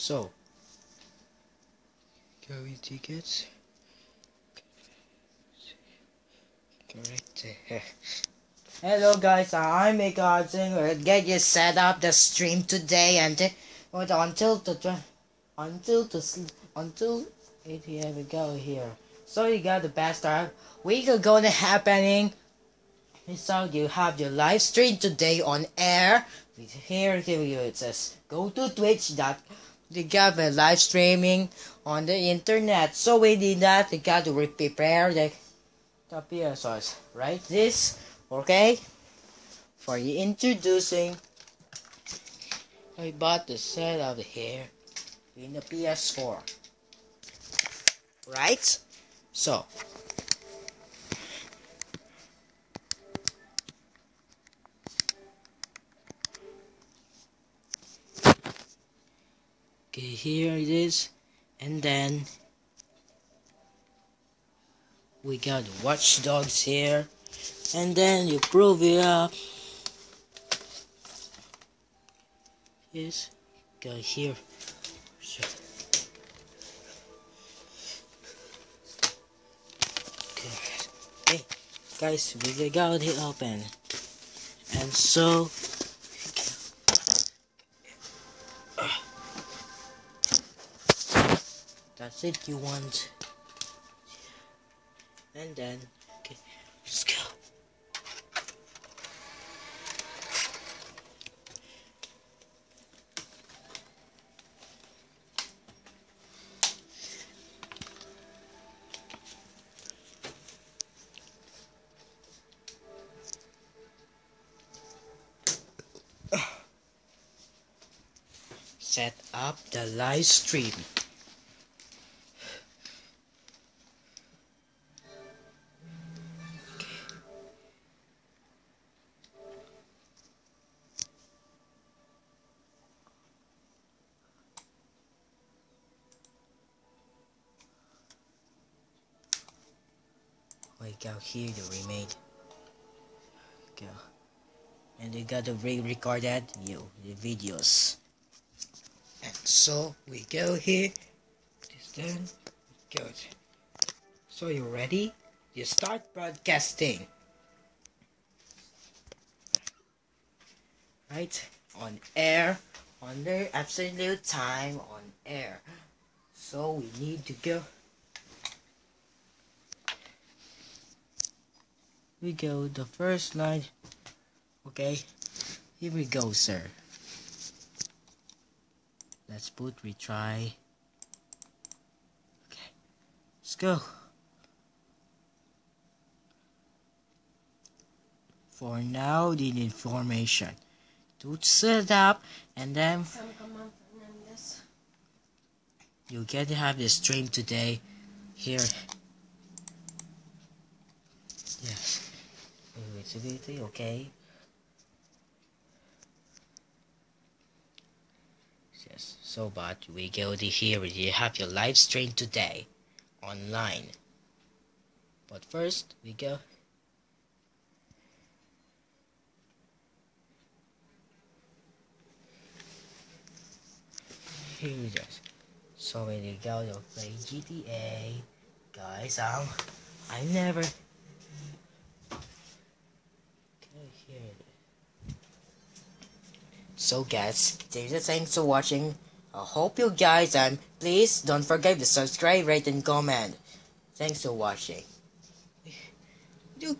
So, going tickets. Correct. Hello guys, I'm Godson. We'll get you set up the stream today and what until the until the until 8 p.m. we go here. So you got the best start. We are going to happening. So you have your live stream today on air. Here, here you go to Twitch. They got a live streaming on the internet. So we did that. We got to prepare the the source. Right? This okay for introducing. I bought the set of here in the PS4. Right? So okay here it is. And then we got Watch Dogs here. And then you prove it up. Yes go here. Okay. hey guys we got it open. And so you want. And then okay let's go. Set up the live stream Out here the remade. Go. And we got to re-recorded you the videos. And so we go here. This done. Good. So you ready? You start broadcasting. Right? On air. On the absolute time on air. So we need to go. We go the first line. Okay. Here we go sir. Let's put retry okay. Let's go. For now the information. To set up and then you get to have the stream today here yes okay. Yes, so but we go to here, you have your live stream today, online. But first, we go. Here we. So you go to play GTA, guys, um, I never So guys, thanks for watching. I hope you guys and please don't forget to subscribe, rate and comment. Thanks for watching. You.